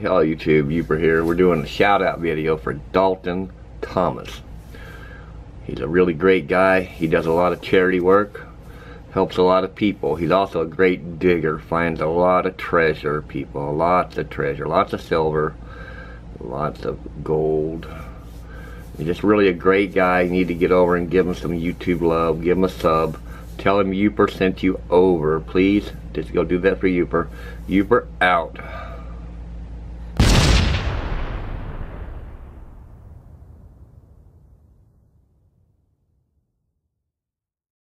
Hello YouTube, Uber here. We're doing a shout out video for Dalton Thomas. He's a really great guy. He does a lot of charity work, helps a lot of people. He's also a great digger, finds a lot of treasure, people. Lots of treasure, lots of silver, lots of gold. He's just really a great guy. You need to get over and give him some YouTube love. Give him a sub. Tell him Uper sent you over, please. Just go do that for Uper. Uper out.